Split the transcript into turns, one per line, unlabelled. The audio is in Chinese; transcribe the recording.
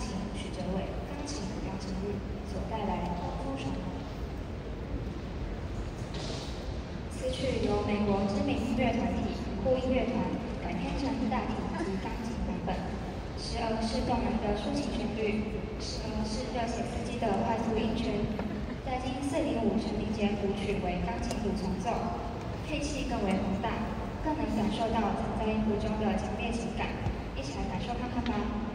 琴曲哲伟钢琴杨请玉所带来的《风霜》。此曲由美国知名音乐团体酷音乐团改编成大提及钢琴版本，时而是动人的抒情旋律，时而是热血刺激的快速音圈。在经四点五成民间谱曲为钢琴独重奏，配器更为宏大，更能感受到藏在音符中的强烈情感。一起来感受看看吧。